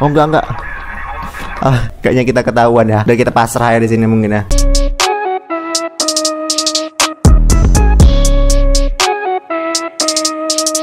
Oh enggak enggak. Ah, kayaknya kita ketahuan ya. Udah kita pasrah ya di sini mungkin ya.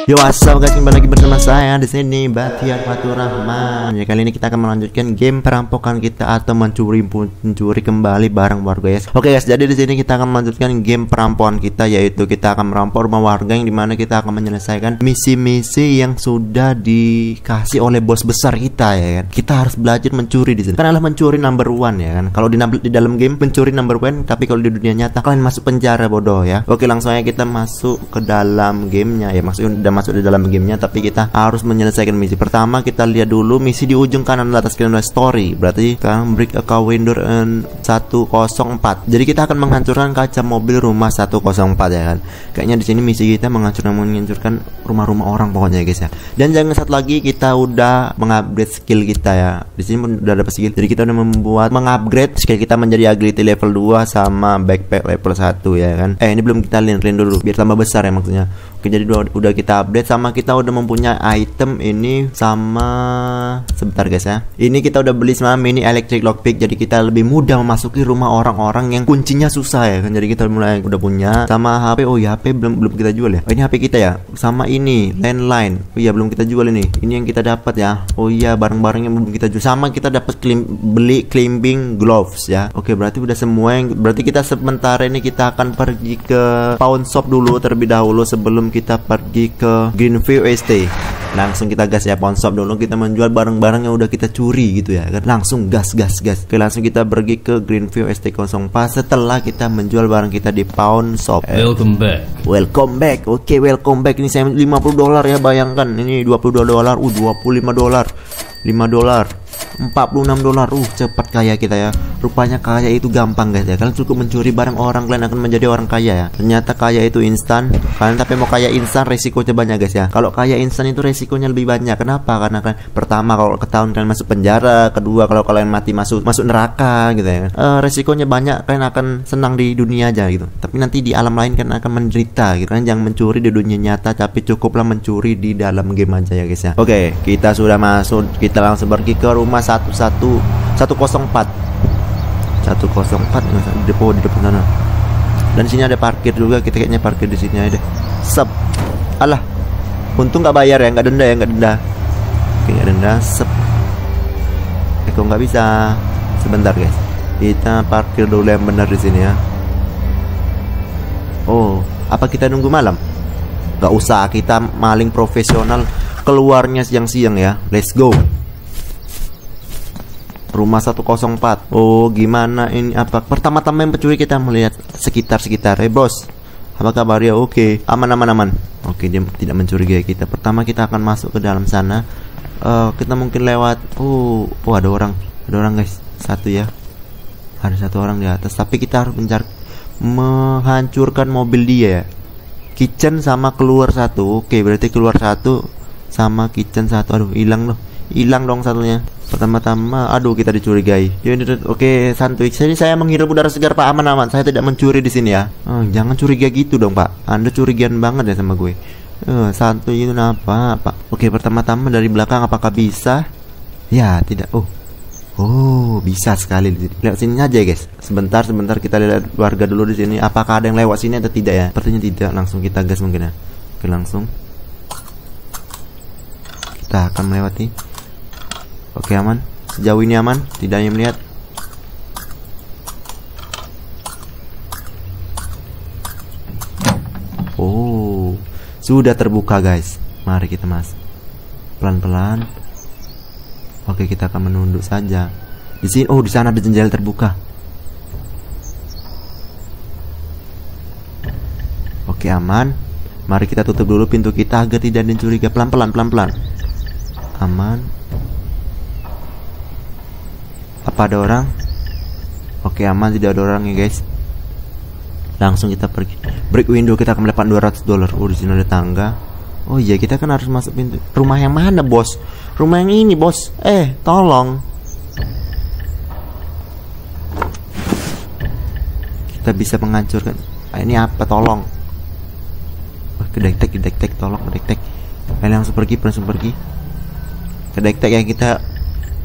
Yo asal guys kembali lagi bersama saya di sini Batiar Fatur Rahman. Ya kali ini kita akan melanjutkan game perampokan kita atau mencuri mencuri kembali barang warga ya. Oke guys, jadi di sini kita akan melanjutkan game perampokan kita yaitu kita akan merampok rumah warga yang di mana kita akan menyelesaikan misi-misi yang sudah dikasih oleh bos besar kita ya kan. Kita harus belajar mencuri di sini. Karena mencuri number one ya kan. Kalau di, di dalam game mencuri number one, tapi kalau di dunia nyata kalian masuk penjara bodoh ya. Oke langsung aja kita masuk ke dalam gamenya ya. Maksudnya masuk di dalam gamenya tapi kita harus menyelesaikan misi. Pertama kita lihat dulu misi di ujung kanan atas kalian story. Berarti sekarang break a car window 104 jadi kita akan menghancurkan kaca mobil rumah 104 ya kan? Kayaknya di sini misi kita menghancurkan menghancurkan rumah-rumah orang pokoknya guys ya. Dan jangan satu lagi kita udah mengupgrade skill kita ya. Di sini udah dapat skill. Jadi kita udah membuat mengupgrade skill kita menjadi agility level 2 sama backpack level 1 ya kan? Eh ini belum kita link dulu biar tambah besar ya maksudnya. Oke jadi udah kita update sama kita udah mempunyai item ini sama sebentar guys ya. Ini kita udah beli sama mini electric lockpick jadi kita lebih mudah memasuki rumah orang-orang yang kuncinya susah ya kan. Jadi kita mulai udah punya sama HP. Oh ya HP belum belum kita jual ya. Oh, ini HP kita ya. Sama ini landline. Oh iya belum kita jual ini. Ini yang kita dapat ya. Oh iya barang-barang yang belum kita jual. Sama kita dapat klim, beli climbing gloves ya. Oke berarti udah semua yang berarti kita sementara ini kita akan pergi ke pawn shop dulu terlebih dahulu sebelum kita pergi ke Greenview Estate. Langsung kita gas ya ponsop dulu. Kita menjual barang-barang yang udah kita curi gitu ya kan? Langsung gas gas gas. Oke langsung kita pergi ke Greenview ST04 setelah kita menjual barang kita di Pound Shop. Welcome back. Welcome back. Oke okay, welcome back. Ini saya 50 dolar ya bayangkan. Ini 22 dolar uh 25 dolar. 5 dolar 46 dolar. Uh cepat kaya kita ya. Rupanya kaya itu gampang guys ya. Kalian cukup mencuri barang orang kalian akan menjadi orang kaya ya. Ternyata kaya itu instan. Kalian tapi mau kaya instan resikonya banyak guys ya. Kalau kaya instan itu resikonya lebih banyak. Kenapa? Karena kan pertama kalau ketahuan kalian masuk penjara kedua kalau kalian mati masuk masuk neraka gitu ya. Uh, resikonya banyak kalian akan senang di dunia aja gitu. Tapi nanti di alam lain kan akan menderita gitu. Kan jangan mencuri di dunia nyata tapi cukuplah mencuri di dalam game aja ya guys ya. Oke kita sudah masuk kita langsung pergi ke rumah satu satu satu empat. 104 di depo di depan sana. Dan sini ada parkir juga kita kayaknya parkir di sini aja sep. Alah untung nggak bayar ya nggak denda ya nggak denda. Oke nggak denda sep. Eh kok nggak bisa? Sebentar guys. Kita parkir dulu yang benar di sini ya. Oh apa kita nunggu malam? Nggak usah kita maling profesional. Keluarnya siang-siang ya. Let's go rumah 104 oh gimana ini? Apa? Pertama-tama yang pencuri kita melihat sekitar-sekitar. Eh bos apa kabar? Ya oke. Aman aman aman. Oke dia tidak mencurigai kita. Pertama kita akan masuk ke dalam sana. Uh, kita mungkin lewat. Oh oh ada orang. Ada orang guys. Satu ya. Ada satu orang di atas. Tapi kita harus mencari menghancurkan mobil dia ya. Kitchen sama keluar satu. Oke berarti keluar satu sama kitchen satu. Aduh hilang loh. Hilang dong satunya pertama-tama aduh kita dicurigai. Ya oke santuy. Jadi saya menghirup udara segar pak. Aman-aman saya tidak mencuri di sini ya. Oh, jangan curiga gitu dong pak. Anda curigian banget ya sama gue. Uh, santuy itu apa pak? Oke pertama-tama dari belakang apakah bisa? Ya tidak. Oh. Oh, bisa sekali. Lihat sini aja, guys. Sebentar, sebentar. Kita lihat warga dulu di sini. Apakah ada yang lewat sini atau tidak ya? Sepertinya tidak. Langsung kita gas mungkin ya. Oke, langsung. Kita akan melewati Oke aman. Sejauh ini aman. Tidak yang melihat. Oh Sudah terbuka guys. Mari kita mas. Pelan-pelan. Oke kita akan menunduk saja. Di sini oh di sana ada jendela terbuka. Oke aman. Mari kita tutup dulu pintu kita agar tidak dicurigai pelan-pelan pelan-pelan. Aman apa ada orang? Oke aman tidak ada orang ya guys. Langsung kita pergi. Break window kita akan mendapat 200 dolar ada tangga. Oh iya kita kan harus masuk pintu. Rumah yang mana bos? Rumah yang ini bos. Eh tolong. Kita bisa menghancurkan. Ah, ini apa? Tolong. Oh, kedektek kedektek. Tolong kedektek. Kalian langsung pergi langsung pergi. Kedektek ya kita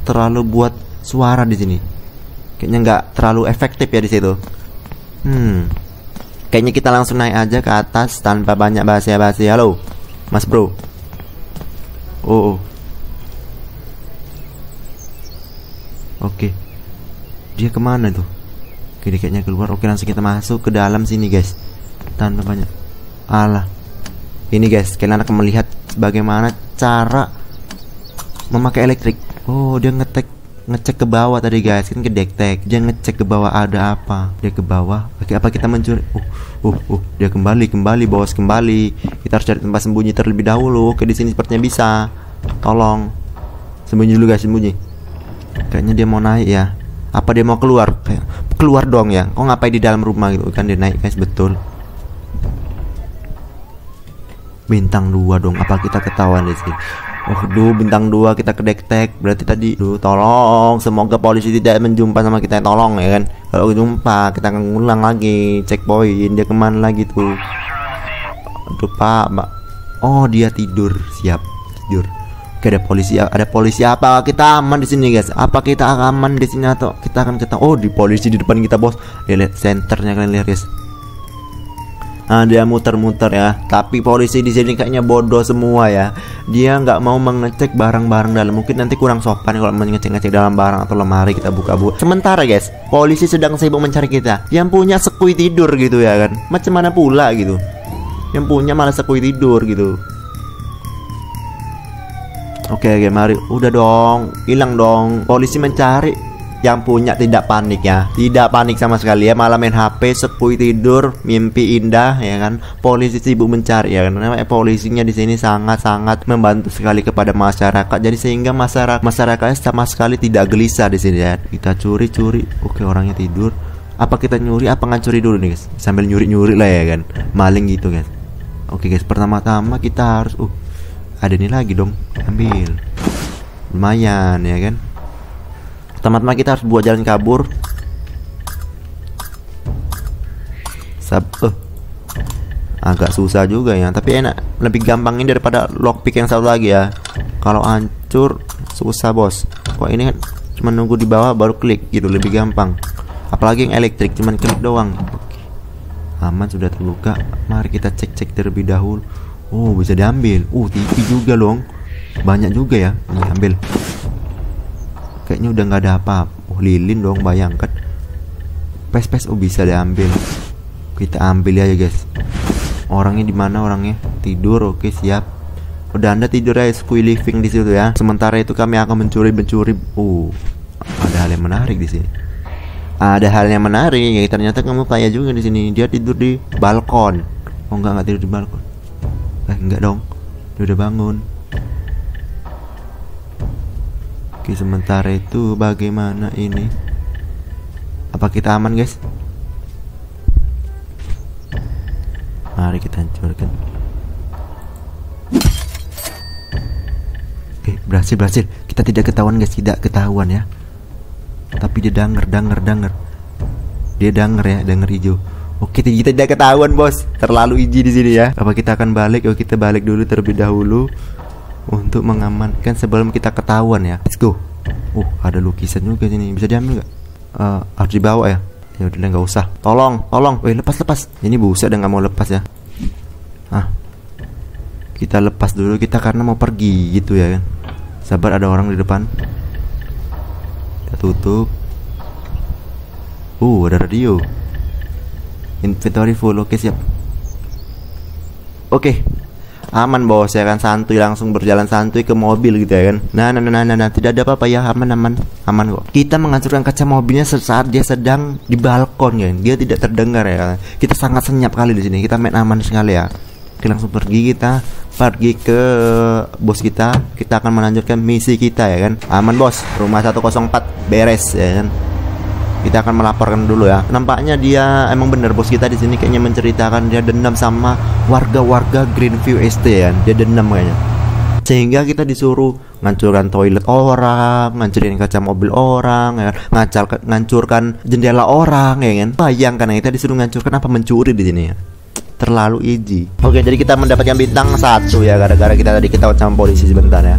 terlalu buat suara di sini. Kayaknya nggak terlalu efektif ya di situ. Hmm. Kayaknya kita langsung naik aja ke atas tanpa banyak basi-basi. Halo, Mas Bro. Oh. oh. Oke. Dia ke mana tuh? Oke, dia kayaknya keluar. Oke, langsung kita masuk ke dalam sini, guys. Tanpa banyak. Alah. Ini guys, kalian akan melihat bagaimana cara memakai elektrik. Oh, dia ngetek ngecek ke bawah tadi guys. Kan kedektek dia ngecek ke bawah ada apa. Dia ke bawah. Oke apa kita mencuri? Uh uh uh. Dia kembali kembali bos kembali. Kita harus cari tempat sembunyi terlebih dahulu. Oke di sini sepertinya bisa. Tolong. Sembunyi dulu guys sembunyi. Kayaknya dia mau naik ya. Apa dia mau keluar? Keluar dong ya. Kok ngapain di dalam rumah gitu? Kan dia naik guys betul. Bintang dua dong. Apa kita ketahuan di sini Oh, duh bintang dua kita kedektek berarti tadi duh tolong. Semoga polisi tidak menjumpa sama kita. Tolong ya kan? Kalau jumpa kita akan ngulang lagi checkpoint. Dia ke mana lagi tuh? Aduh pak mbak. Oh dia tidur. Siap tidur. Oke ada polisi ada polisi. Apa kita aman di sini guys? Apa kita aman di sini atau kita akan ketemu oh di polisi di depan kita bos. Lihat senternya kalian lihat guys Nah, dia muter-muter ya. Tapi polisi di sini kayaknya bodoh semua ya. Dia nggak mau mengecek barang-barang dalam. Mungkin nanti kurang sopan kalau mengecek-ngecek dalam barang atau lemari kita buka bu. Sementara guys, polisi sedang sibuk mencari kita. Yang punya sekui tidur gitu ya kan. Macam mana pula gitu. Yang punya malah sekui tidur gitu. Oke, oke, mari. Udah dong, hilang dong. Polisi mencari yang punya tidak panik ya. Tidak panik sama sekali ya. Malah main HP sepui tidur mimpi indah ya kan. Polisi sibuk mencari ya kan. Namanya polisinya di sini sangat-sangat membantu sekali kepada masyarakat. Jadi sehingga masyarakat masyarakatnya sama sekali tidak gelisah di sini ya. Kita curi-curi oke orangnya tidur. Apa kita nyuri? Apa ngancuri dulu nih guys? Sambil nyuri-nyuri lah ya kan. Maling gitu guys. Oke guys pertama-tama kita harus uh ada ini lagi dong. Ambil. Lumayan ya kan Pertama-tama kita harus buat jalan kabur. Sab uh. Agak susah juga ya, tapi enak. Lebih gampang ini daripada lockpick yang satu lagi ya. Kalau hancur susah, Bos. Kok ini cuma nunggu di bawah baru klik gitu, lebih gampang. Apalagi yang elektrik cuman klik doang. Aman sudah terbuka. Mari kita cek-cek terlebih dahulu. Oh, bisa diambil. Uh, TV juga loh. Banyak juga ya. Ini ambil kayaknya udah nggak ada apa oh lilin dong bayangkan. Pes pes oh bisa diambil. Kita ambil ya guys. Orangnya di mana orangnya? Tidur oke siap. Udah anda tidur ya squee living di situ ya. Sementara itu kami akan mencuri mencuri. Uh ada hal yang menarik di sini. Ada hal yang menarik ya ternyata kamu kaya juga di sini. Dia tidur di balkon. Oh enggak enggak tidur di balkon. Eh enggak dong. Dia udah bangun Oke sementara itu bagaimana ini? Apa kita aman guys? Mari kita hancurkan. Oke berhasil berhasil. Kita tidak ketahuan guys. Tidak ketahuan ya. Tapi dia denger denger denger Dia denger ya. Denger hijau. Oke kita tidak ketahuan bos. Terlalu iji di sini ya. Apa kita akan balik? Oh kita balik dulu terlebih dahulu untuk mengamankan sebelum kita ketahuan ya. Let's go. Uh, ada lukisan juga sini. Bisa diambil nggak? Uh, harus dibawa ya. Ya udah nggak usah. Tolong, tolong. Wih, lepas lepas. Ini busa dan nggak mau lepas ya. Ah. Kita lepas dulu kita karena mau pergi gitu ya kan. Sabar ada orang di depan. Kita tutup. Uh, ada radio. Inventory full. Oke, siap. Oke, aman bos ya kan? Santuy langsung berjalan santuy ke mobil gitu ya kan? Nah nah nah nah, nah. tidak ada apa-apa ya aman aman. Aman kok. Kita menghancurkan kaca mobilnya saat dia sedang di balkon ya dia tidak terdengar ya. Kan? kita sangat senyap kali di sini. Kita main aman sekali ya. Kita langsung pergi kita. Pergi ke bos kita. Kita akan melanjutkan misi kita ya kan? Aman bos. Rumah 104 beres ya kan kita akan melaporkan dulu ya. Nampaknya dia emang bener bos kita di sini kayaknya menceritakan dia dendam sama warga-warga Greenview Estate ya. Dia dendam kayaknya. Sehingga kita disuruh ngancurkan toilet orang, ngancurin kaca mobil orang, ya, ngacal ngancurkan jendela orang, ya kan? Bayangkan ya, kita disuruh ngancurkan apa mencuri di sini ya terlalu easy. Oke, jadi kita mendapatkan bintang satu ya gara-gara kita tadi ketahuan sama polisi sebentar ya.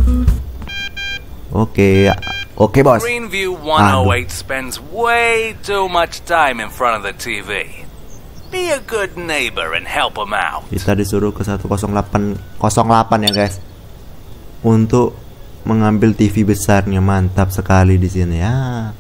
Oke, Oke bos. Greenview 108 spends way too much time in front of the TV. Be a good neighbor and help him out. Kita disuruh ke 10808 ya guys. Untuk mengambil TV besarnya mantap sekali di sini ya.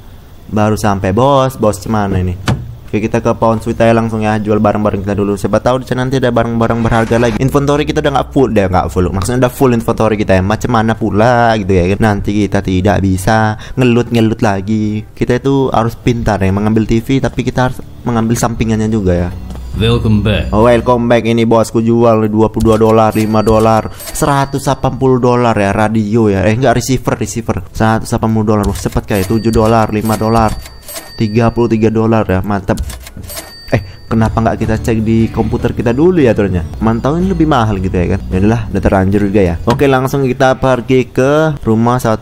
Baru sampai bos, bos mana ini? Oke kita ke Pound Sweet aja langsung ya jual barang-barang kita dulu. Siapa tahu di sana nanti ada barang-barang berharga lagi. Inventory kita udah nggak full, deh nggak full. Maksudnya udah full inventory kita ya. Macam mana pula gitu ya? Nanti kita tidak bisa ngelut-ngelut lagi. Kita itu harus pintar ya mengambil TV, tapi kita harus mengambil sampingannya juga ya. Welcome back. Oh, welcome back ini bosku jual 22 dolar, 5 dolar, 180 dolar ya radio ya. Eh enggak receiver, receiver. 180 dolar. Cepat kayak 7 dolar, 5 dolar. 33 dolar ya mantap. Eh kenapa nggak kita cek di komputer kita dulu ya turunnya mantauin lebih mahal gitu ya kan? Inilah udah terlanjur juga ya. Oke langsung kita pergi ke rumah 108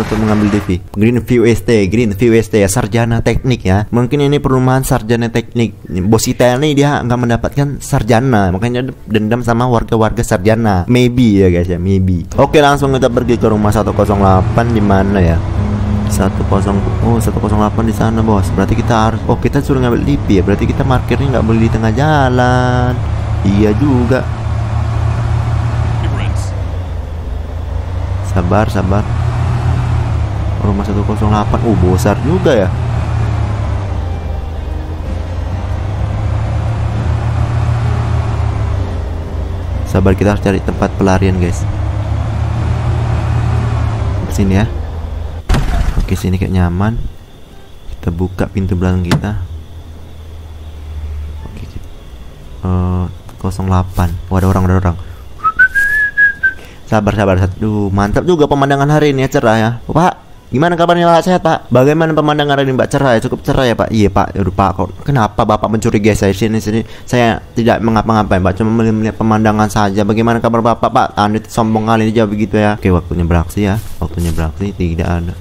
untuk mengambil TV Greenview ST Greenview ST ya sarjana teknik ya. Mungkin ini perumahan sarjana teknik. Bos kita ini dia nggak mendapatkan sarjana. Makanya dendam sama warga-warga sarjana. Maybe ya guys ya maybe. Oke langsung kita pergi ke rumah 108 di mana ya 10 oh 108 di sana bos. Berarti kita harus oh kita suruh ngambil DP ya? Berarti kita parkirnya nggak boleh di tengah jalan. Iya juga. Sabar sabar. Rumah 108 oh besar juga ya? Sabar kita harus cari tempat pelarian guys. Sini ya Oke sini kayak nyaman kita buka pintu belakang kita Oke uh, 08 oh ada orang ada orang sabar sabar satu mantap juga pemandangan hari ini ya cerah ya Pak Gimana kabarnya Pak sehat Pak? Bagaimana pemandangan hari ini Mbak cerah ya? Cukup cerah ya Pak? Iya Pak. Yaudah Pak. Kok kenapa Bapak mencurigai saya sini sini? Saya tidak mengapa-ngapain Pak. Cuma melihat pemandangan saja. Bagaimana kabar Bapak Pak? Anda sombong kali ini jawab begitu ya. Oke waktunya beraksi ya. Waktunya beraksi tidak ada.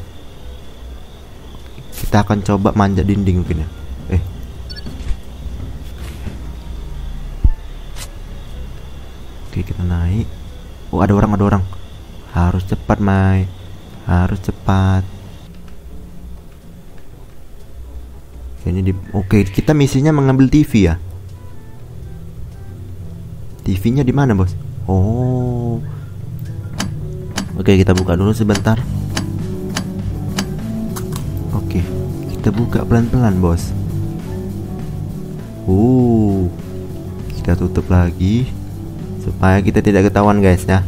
Kita akan coba manjat dinding mungkin ya. Eh. Oke, kita naik. Oh, ada orang, ada orang. Harus cepat, Mai. Harus cepat. Ini di Oke, kita misinya mengambil TV ya. TV-nya di mana, Bos? Oh. Oke, kita buka dulu sebentar. Kita buka pelan-pelan bos. Uh kita tutup lagi supaya kita tidak ketahuan guys ya.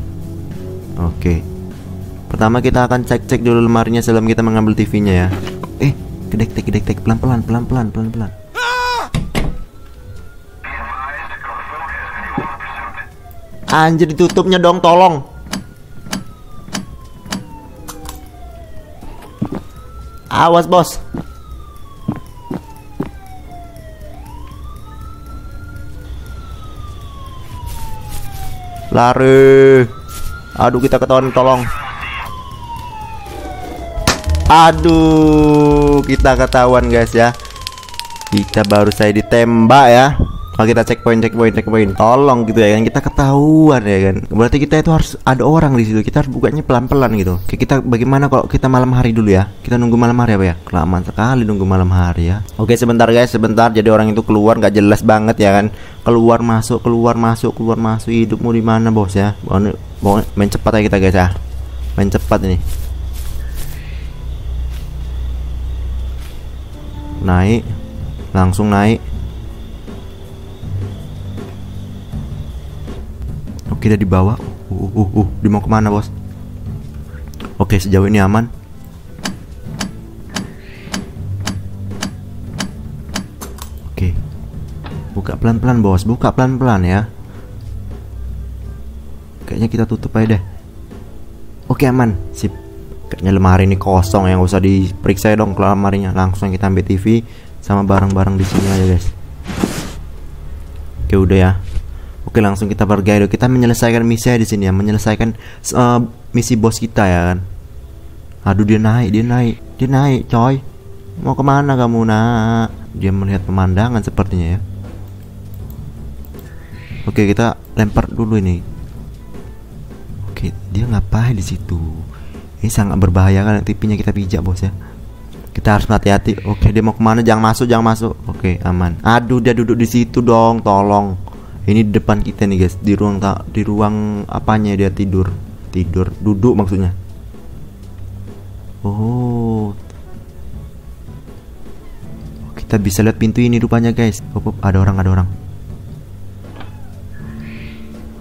Oke. Pertama kita akan cek-cek dulu lemarinya sebelum kita mengambil TV nya ya. Eh kedek tek kedek tek pelan-pelan pelan-pelan pelan-pelan. Anjir ditutupnya dong tolong. Awas bos Lari. Aduh kita ketahuan tolong. Aduh, kita ketahuan guys ya. Kita baru saya ditembak ya. Kalau kita cek poin, cek poin, cek poin, tolong gitu ya kan kita ketahuan ya kan. Berarti kita itu harus ada orang di situ. Kita harus bukanya pelan-pelan gitu. Oke, kita bagaimana kalau kita malam hari dulu ya? Kita nunggu malam hari apa ya? Kelamaan sekali nunggu malam hari ya. Oke, sebentar guys, sebentar. Jadi orang itu keluar nggak jelas banget ya kan. Keluar masuk, keluar masuk, keluar masuk. Hidupmu di mana, Bos ya? Main cepat aja kita guys ya. Main cepat ini. Naik. Langsung naik kita di bawah. Uh, uh, uh, di mau ke mana bos? Oke, sejauh ini aman. Oke, buka pelan-pelan bos, buka pelan-pelan ya. Kayaknya kita tutup aja deh. Oke aman, sip. Kayaknya lemari ini kosong yang usah diperiksa ya dong lemarinya. Langsung kita ambil TV sama barang-barang di sini aja guys. Oke udah ya. Oke langsung kita pergi Kita menyelesaikan misi di sini ya, menyelesaikan uh, misi bos kita ya kan. Aduh dia naik, dia naik, dia naik, coy. Mau ke mana kamu nak? Dia melihat pemandangan sepertinya ya. Oke kita lempar dulu ini. Oke dia ngapain di situ? Ini sangat berbahaya kan TV-nya kita pijak bos ya. Kita harus hati-hati. Oke, dia mau ke mana? Jangan masuk, jangan masuk. Oke, aman. Aduh, dia duduk di situ dong. Tolong. Ini di depan kita nih guys. Di ruang tak di ruang apanya dia tidur. Tidur, duduk maksudnya. Oh. Kita bisa lihat pintu ini rupanya guys. Oh, oh, ada orang, ada orang.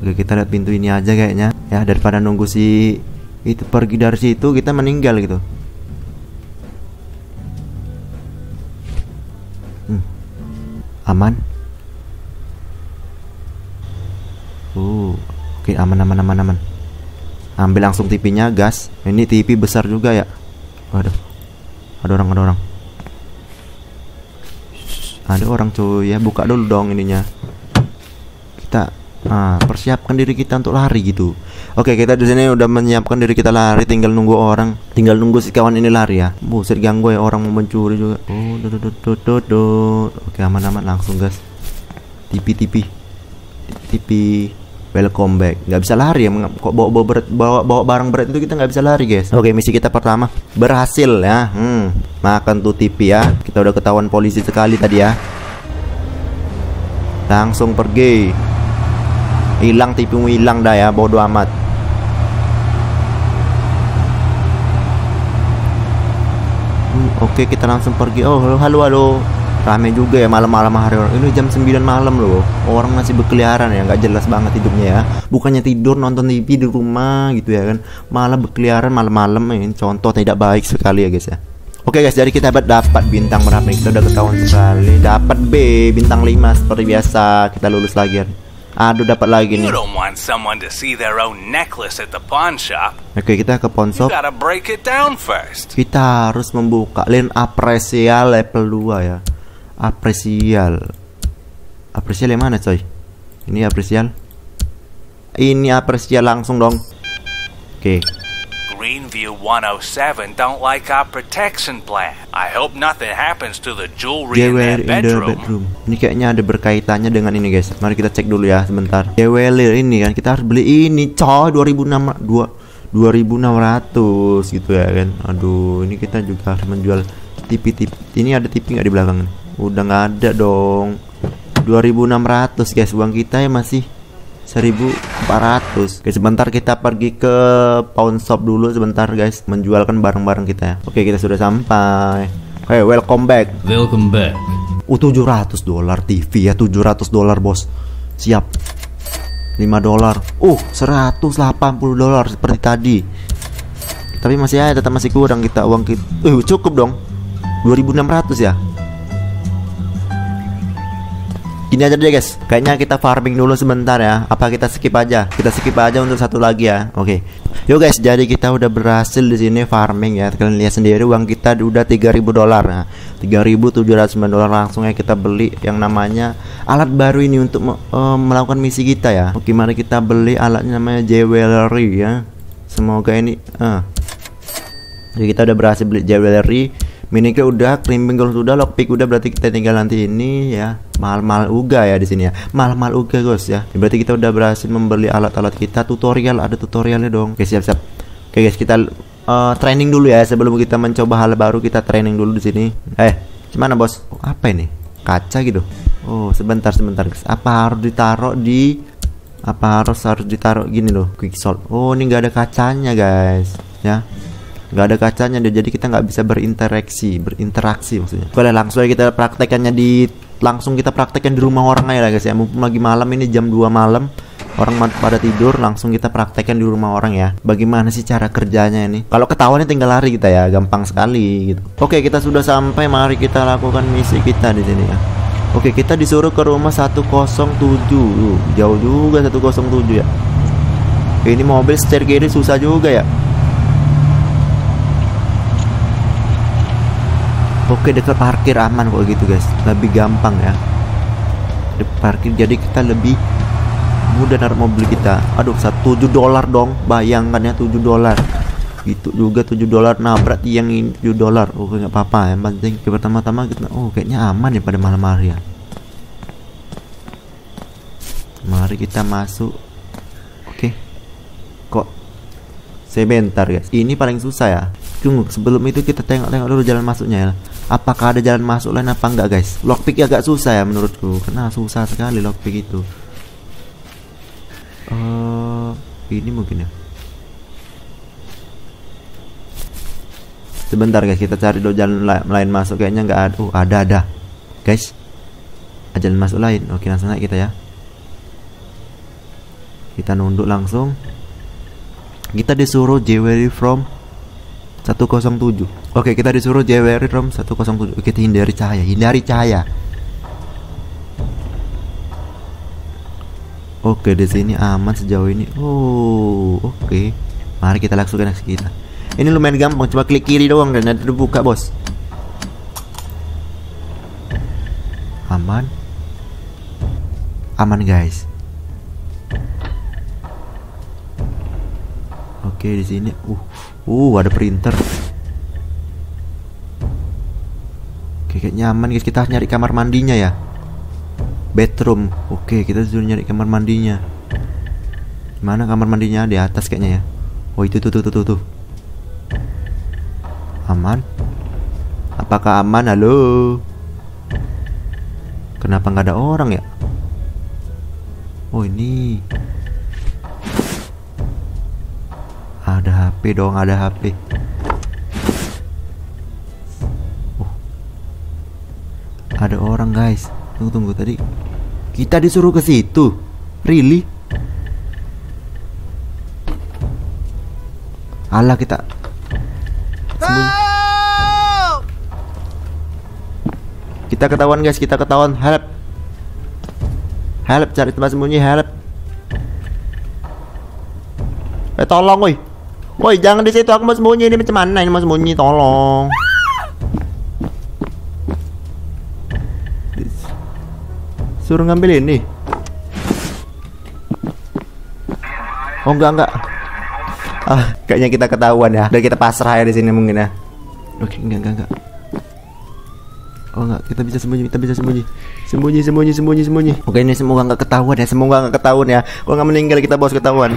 Oke, kita lihat pintu ini aja kayaknya. Ya, daripada nunggu si itu pergi dari situ kita meninggal gitu. aman uh oke aman aman aman aman. Ambil langsung TV-nya gas. Ini TV besar juga ya. Waduh. Ada orang ada orang. Ada orang cuy. Ya buka dulu dong ininya. Kita ah, persiapkan diri kita untuk lari gitu. Oke kita di sini udah menyiapkan diri kita lari. Tinggal nunggu orang. Tinggal nunggu si kawan ini lari ya. Buset ganggu ya orang mau mencuri juga. Oh oke aman aman. Langsung gas. Tipi tipi tipi welcome back. Nggak bisa lari ya kok bawa bawa berat bawa bawa barang berat itu kita nggak bisa lari guys. Oke misi kita pertama. Berhasil ya. Hmm. Makan tuh tipi ya. Kita udah ketahuan polisi sekali tadi ya. Langsung pergi. Hilang tipimu hilang dah ya bodoh amat. Oke kita langsung pergi. Oh halo halo halo Rame juga ya malam-malam hari orang Ini jam 9 malam loh Orang masih berkeliaran ya nggak jelas banget hidupnya ya Bukannya tidur nonton TV di rumah gitu ya kan Malah berkeliaran malam-malam ini Contoh tidak baik sekali ya guys ya Oke guys, jadi kita dapat bintang berapa nih? Kita udah ketahuan sekali. Dapat B bintang 5 seperti biasa. Kita lulus lagi. Aduh dapat lagi nih. Oke kita ke pawn shop. Kita harus membuka link apresial level 2 ya. Apresial. Apresial yang mana coy? Ini apresial. Ini apresial langsung dong. Oke. Greenview 107 don't like our protection plan. I hope nothing happens to the jewelry in their bedroom. In bedroom. Ini kayaknya ada berkaitannya dengan ini guys. Mari kita cek dulu ya sebentar. Jewelry ini kan kita harus beli ini coy 2600 2600 gitu ya kan. Aduh, ini kita juga harus menjual TV-TV. Ini ada TV nggak di belakang? Udah nggak ada dong. 2600 guys, uang kita ya masih 1400 Oke sebentar kita pergi ke pawn shop dulu sebentar guys. Menjualkan barang-barang kita. Ya Oke kita sudah sampai. Oke welcome back. Welcome back. Uh 700 dolar TV ya. 700 dolar bos. Siap. 5 dolar. Uh 180 dolar seperti tadi. Tapi masih ada tetap masih kurang kita uang kita. Uh cukup dong. 2600 ya Gini aja deh guys. Kayaknya kita farming dulu sebentar ya. Apa kita skip aja? Kita skip aja untuk satu lagi ya. Oke. Okay. Yuk guys. Jadi kita udah berhasil di sini farming ya. Kalian lihat sendiri uang kita udah 3000 dolar. Nah, 3709 dolar langsung ya kita beli Yang namanya alat baru ini untuk uh, melakukan misi kita ya. Oke mari kita beli alatnya namanya jewelry ya. Semoga ini uh. Jadi kita udah berhasil beli jewelry Miniknya udah, climbing gold udah, lockpick udah berarti kita tinggal nanti ini ya mahal-mahal uga ya di sini ya. Mahal-mahal uga guys ya. Berarti kita udah berhasil membeli alat-alat kita tutorial, ada tutorialnya dong. Oke, siap-siap. Oke guys, kita uh, training dulu ya sebelum kita mencoba hal baru kita training dulu di sini. Eh, gimana bos? Oh, apa ini? Kaca gitu. Oh, sebentar sebentar guys. Apa harus ditaruh di apa harus harus ditaruh gini loh quick salt oh ini nggak ada kacanya guys ya nggak ada kacanya deh jadi kita nggak bisa berinteraksi berinteraksi maksudnya. Boleh langsung aja kita praktekannya di langsung kita praktekkan di rumah orang aja lah guys ya. Mumpung lagi malam ini jam 2 malam orang pada tidur langsung kita praktekkan di rumah orang ya. Bagaimana sih cara kerjanya ini? Kalau ketahuan tinggal lari kita ya. Gampang sekali gitu. Oke kita sudah sampai. Mari kita lakukan misi kita di sini ya. Oke kita disuruh ke rumah 107 jauh juga 107 ya. Ini mobil setir kiri susah juga ya Oke dekat parkir aman kok gitu guys. Lebih gampang ya. Dekat parkir jadi kita lebih mudah naruh mobil kita. Aduh 7 dolar dong. Bayangkan ya 7 dolar. Gitu juga 7 dolar nabrak yang ini. 7 dolar. Oke nggak apa-apa yang penting pertama-tama kita Oh kayaknya aman ya pada malam hari ya. Mari kita masuk. Oke. Kok? Sebentar guys. Ini paling susah ya Tunggu sebelum itu kita tengok-tengok dulu jalan masuknya ya. Apakah ada jalan masuk lain apa enggak guys? Lockpick agak susah ya menurutku. Karena susah sekali lockpick itu. Uh, Ini mungkin ya. Sebentar guys. Kita cari dulu jalan lain masuk. Kayaknya nggak ada. Oh ada ada. Guys Jalan masuk lain. Oke langsung naik kita ya. Kita nunduk langsung. Kita disuruh Jewelry from 107 Oke kita disuruh Jewelry from 107 Kita hindari cahaya Hindari cahaya. Oke di sini aman sejauh ini. Oh oke. Mari kita langsungkan aksi kita. Ini lumayan gampang Cuma klik kiri doang dan nanti dibuka bos. Aman. Aman guys Oke, di sini. Uh, uh ada printer. Oke, kayak nyaman guys. Kita nyari kamar mandinya ya. Bedroom. Oke, kita sudah nyari kamar mandinya. Mana kamar mandinya? Di atas kayaknya ya. Oh, itu tuh tuh tuh tuh. tuh. Aman? Apakah aman? Halo? Kenapa nggak ada orang ya? Oh, ini. HP dong, ada HP. Oh. Ada orang, guys. Tunggu tunggu tadi. Kita disuruh ke situ. Really? Allah kita sembunyi. Kita ketahuan guys, kita ketahuan. Help. Help, cari tempat sembunyi, help. Eh tolong woi. Woi, jangan di situ. Aku mau sembunyi. Ini macam mana? Ini mau sembunyi. Tolong. Suruh ngambil ini. Oh enggak enggak. Ah, kayaknya kita ketahuan ya. Udah kita pasrah ya di sini mungkin ya. Oke, enggak enggak enggak. Oh enggak, kita bisa sembunyi, kita bisa sembunyi. Sembunyi, sembunyi, sembunyi, sembunyi. Oke, ini semoga enggak ketahuan ya. Semoga enggak ketahuan ya. Kalau enggak meninggal kita bos ketahuan.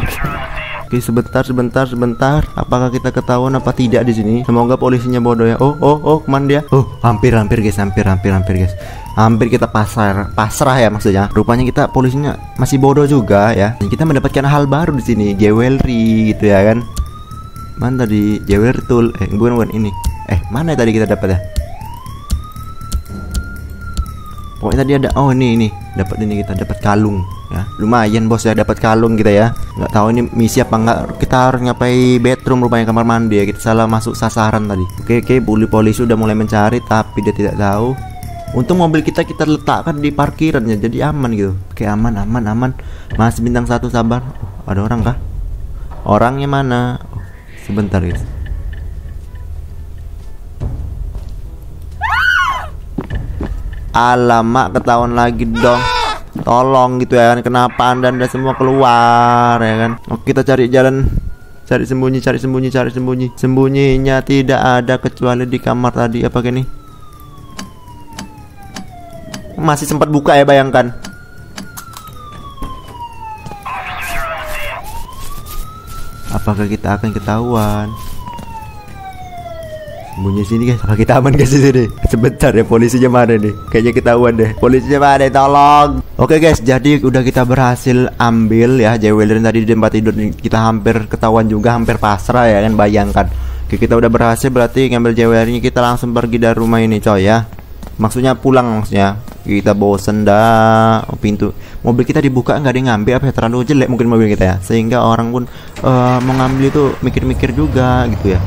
Oke, sebentar, sebentar, sebentar. Apakah kita ketahuan apa tidak di sini? Semoga polisinya bodoh ya. Oh, oh, oh, ke mana dia? Oh, hampir, hampir guys, hampir, hampir, hampir guys. Hampir kita pasar, pasrah ya maksudnya. Rupanya kita polisinya masih bodoh juga ya. Kita mendapatkan hal baru di sini, jewelry gitu ya kan. Mana tadi jewelry tool? Eh, bukan bukan ini. Eh, mana tadi kita dapat ya? Pokoknya tadi ada oh ini ini. Dapat ini kita dapat kalung ya. Lumayan bos ya dapat kalung kita ya. Nggak tahu ini misi apa nggak. Kita harus ngapai bedroom rupanya kamar mandi ya. Kita salah masuk sasaran tadi. Oke oke bully polisi sudah mulai mencari tapi dia tidak tahu. Untung mobil kita kita letakkan di parkirannya jadi aman gitu. Oke aman aman aman. Masih bintang satu sabar. Oh, ada orang kah? Orangnya mana? Oh, sebentar guys Alamak ketahuan lagi dong. Tolong gitu ya kan. Kenapa anda anda semua keluar ya kan? Oke kita cari jalan. Cari sembunyi cari sembunyi cari sembunyi. Sembunyinya tidak ada kecuali di kamar tadi Apa ini Masih sempat buka ya bayangkan. Apakah kita akan ketahuan Sembunyi sini guys. Apa kita aman guys di sini? Sebentar ya polisinya mana nih? Kayaknya ketahuan deh. Polisinya mana? Tolong. Oke guys, jadi udah kita berhasil ambil ya jewelry tadi di tempat tidur kita hampir ketahuan juga, hampir pasrah ya kan bayangkan. Oke, kita udah berhasil berarti ngambil jewelry kita langsung pergi dari rumah ini coy ya. Maksudnya pulang maksudnya. Kita bosen dah pintu mobil kita dibuka nggak ada yang ngambil apa ya terlalu jelek mungkin mobil kita ya sehingga orang pun uh, mau ngambil itu mikir-mikir juga gitu ya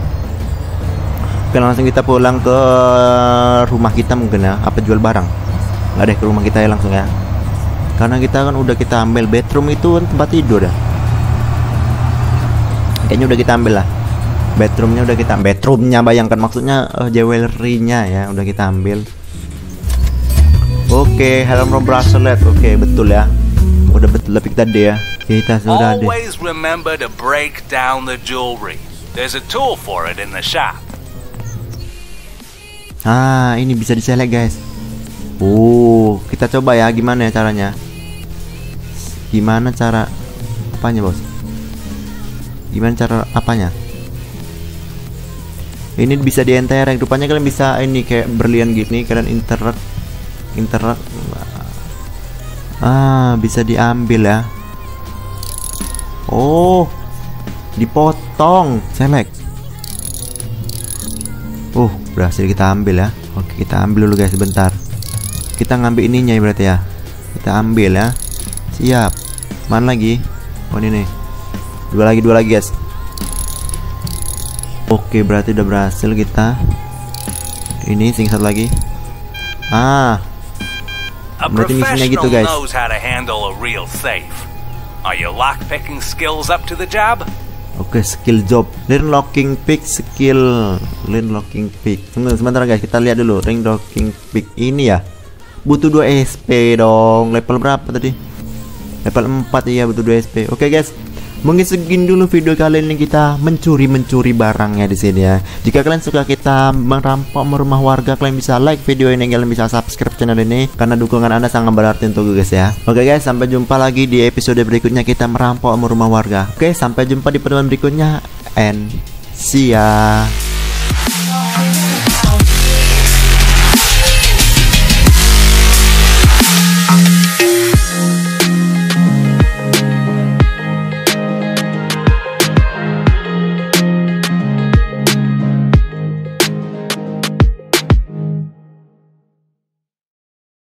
Oke langsung kita pulang ke rumah kita mungkin ya Apa jual barang? Nggak deh ke rumah kita ya langsung ya. Karena kita kan udah kita ambil bedroom itu kan tempat tidur ya. Kayaknya udah kita ambil lah. Bedroomnya udah kita Bedroomnya bayangkan maksudnya uh, jewelry-nya ya Udah kita ambil. Oke helm bracelet Oke betul ya. Udah betul lebih deh ya. Kita sudah deh Always remember to break down the jewelry. There's a tool for it in the shop. Ah, ini bisa diselect guys. Oh, kita coba ya gimana ya caranya. Gimana cara apanya, Bos? Gimana cara apanya? Ini bisa di entereng. Rupanya kalian bisa ini kayak berlian gini, kalian interact interact Ah, bisa diambil ya. Oh. Dipotong. Select. Berhasil kita ambil ya. Oke, kita ambil dulu guys sebentar. Kita ngambil ininya ya berarti ya. Kita ambil ya. Siap. Mana lagi? Oh, ini nih. Dua lagi, dua lagi, guys. Oke, berarti udah berhasil kita. Ini sing satu lagi. Ah, Berarti misinya gitu, guys. Are your lockpicking skills up to the job? Oke, skill job. Learn locking pick skill. Learn locking pick. Tunggu sebentar guys, kita lihat dulu. Ring locking pick ini ya. Butuh 2 SP dong. Level berapa tadi? Level 4 ya, butuh 2 SP. Oke guys. Mungkin segini dulu video kali ini kita mencuri-mencuri barangnya di sini ya. Jika kalian suka kita merampok rumah warga, kalian bisa like video ini, kalian bisa subscribe channel ini karena dukungan Anda sangat berarti untuk guys ya. Oke guys, sampai jumpa lagi di episode berikutnya kita merampok rumah warga. Oke, sampai jumpa di pertemuan berikutnya and see ya.